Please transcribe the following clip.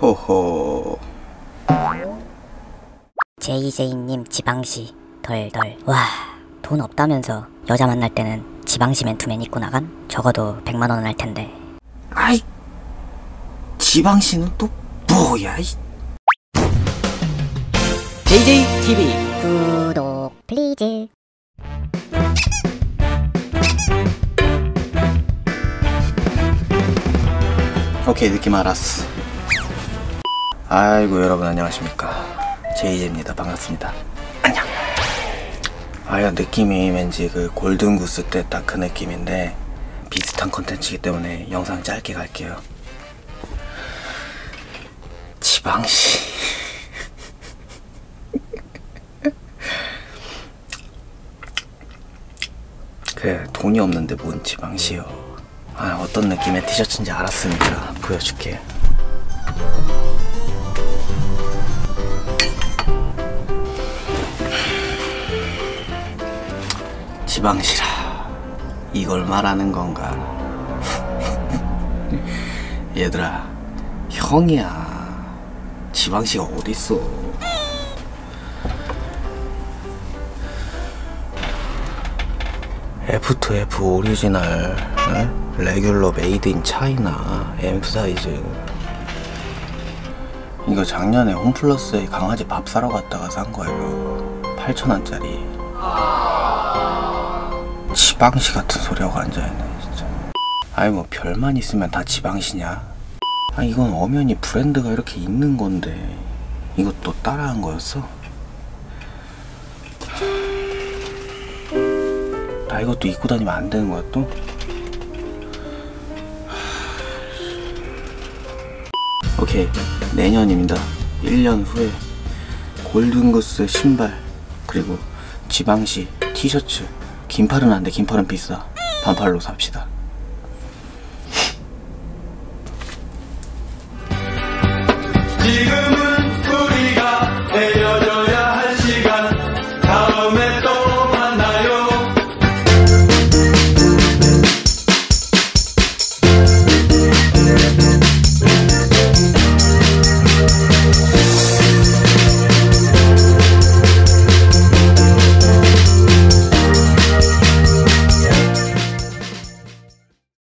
호호. JJ님 지방시. 덜덜. 와 돈 없다면서 여자 만날 때는 지방시 맨투맨 입고 나간? 적어도 100만원 할 텐데. 아이 지방시는 또 뭐야 이. JJ TV 구독 please 오케이 느낌 알았어 아이고 여러분 안녕하십니까. 제이제입니다. 반갑습니다. 안녕. 아야 느낌이 왠지 그 골든구스 때 딱 그 느낌인데 비슷한 컨텐츠이기 때문에 영상 짧게 갈게요. 지방시 그래 돈이 없는데 뭔 지방시여 아 어떤 느낌의 티셔츠인지 알았으니까 보여줄게 지방시라. 이걸 말하는 건가? 얘들아 형이야. 지방시가 어딨어? F2F original 에? regular made in China M 사이즈. 이거 작년에 홈플러스에 강아지 밥 사러 갔다가 산 거예요. 8,000원짜리 지방시 같은 소리하고 앉아있네 진짜. 아니 뭐 별만 있으면 다 지방시냐? 아 이건 엄연히 브랜드가 이렇게 있는 건데. 이것도 따라한 거였어? 나 이것도 입고 다니면 안 되는 거야 또? 오케이. 내년입니다. 1년 후에 골든구스 신발 그리고 지방시 티셔츠 긴팔은 안돼. 긴팔은 비싸. 반팔로 삽시다. 지금은 우리가 헤어져야 할 시간. 다음에 또